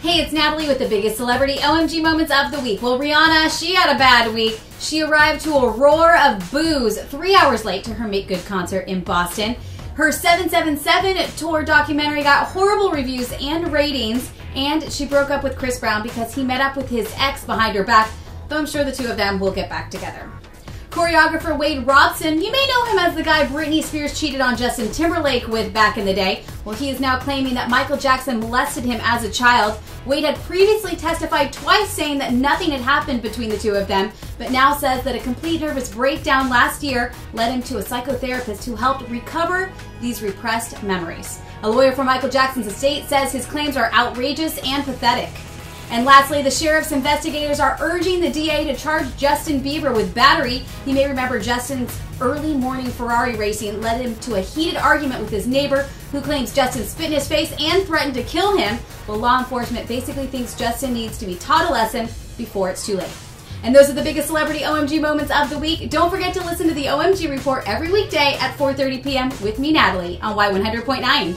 Hey, it's Natalie with the biggest celebrity OMG moments of the week. Well, Rihanna, she had a bad week. She arrived to a roar of boos three hours late to her Make Good concert in Boston. Her 777 tour documentary got horrible reviews and ratings, and she broke up with Chris Brown because he met up with his ex behind her back, though I'm sure the two of them will get back together. Choreographer Wade Robson, you may know him as the guy Britney Spears cheated on Justin Timberlake with back in the day. Well, he is now claiming that Michael Jackson molested him as a child. Wade had previously testified twice saying that nothing had happened between the two of them, but now says that a complete nervous breakdown last year led him to a psychotherapist who helped recover these repressed memories. A lawyer for Michael Jackson's estate says his claims are outrageous and pathetic. And lastly, the sheriff's investigators are urging the DA to charge Justin Bieber with battery. You may remember Justin's early morning Ferrari racing led him to a heated argument with his neighbor who claims Justin spit in his face and threatened to kill him. Well, law enforcement basically thinks Justin needs to be taught a lesson before it's too late. And those are the biggest celebrity OMG moments of the week. Don't forget to listen to the OMG report every weekday at 4:30 p.m. with me Natalie on Y100.9.